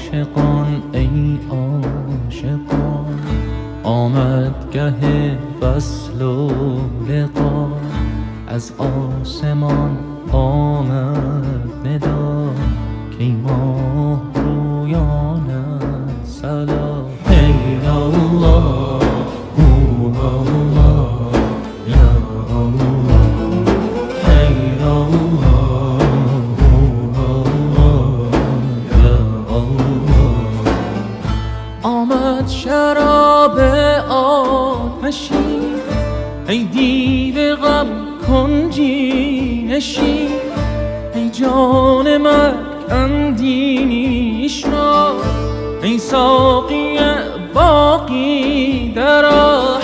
عاشقان ای عاشقان. آمد گه فصل و لقا. از آسمان آمد ندا. که ماه رویان آمد شراب آتشی. ای دیو غم کنجی نشی ای جان مرگ اندیش را ای ساقی باقی درا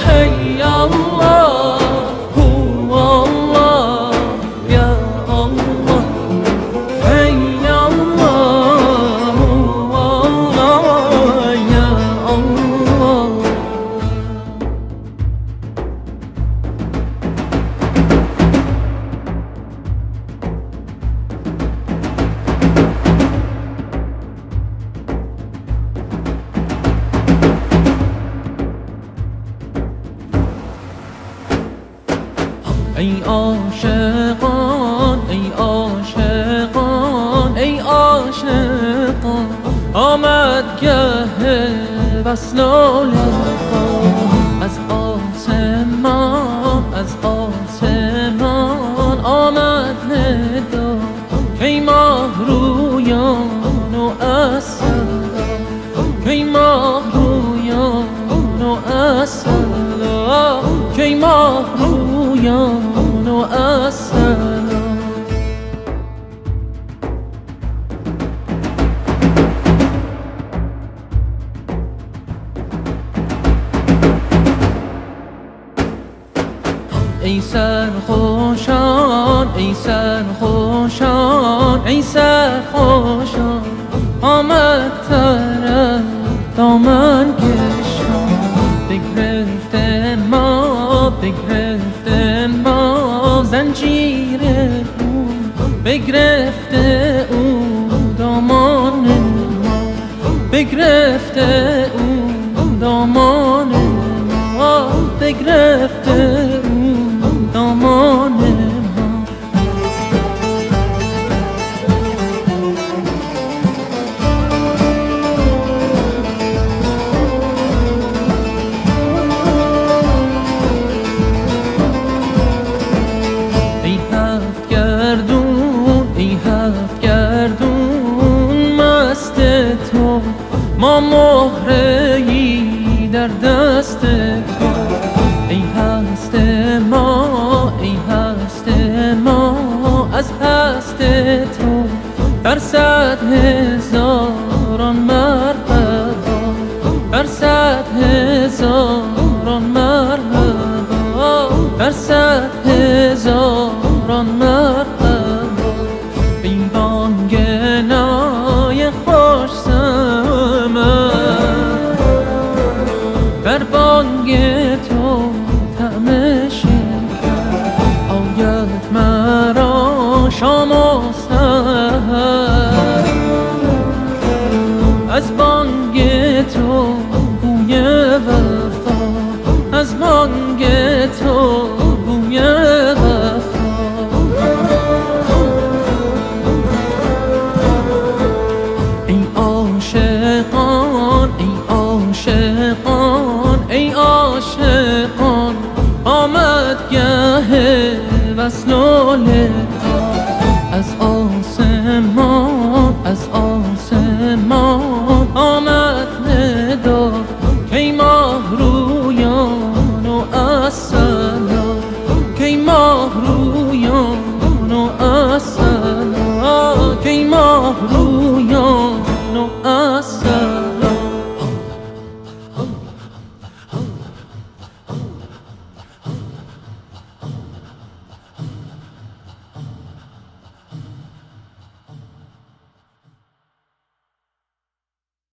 ای عاشقان ای عاشقان ای عاشقان. آمد گه وصل از آسمان از آسمان آمد ندا. کی ماه رویان و اصلا کی ماه رویان و اصلا کی ماه رویان السلام ای سر خوشان ای سر خوشان ای خوشان. آمد دامن کشان ما بگرفته ما. زنجیر او بگرفته او دامان ما. بگرفته او دامان ما. بگرفته مست تو ما مهره در دست تو. ای هست ما ای هست ما از هست تو. در صد هزاران مرحبا در صد هزاران مرحبا در صد هزاران مرحبا. شام و سحر از بانگ تو بوی وفا. از بانگ تو بوی وفا. ای عاشقان ای عاشقان ای عاشقان آمد گه وصل و who you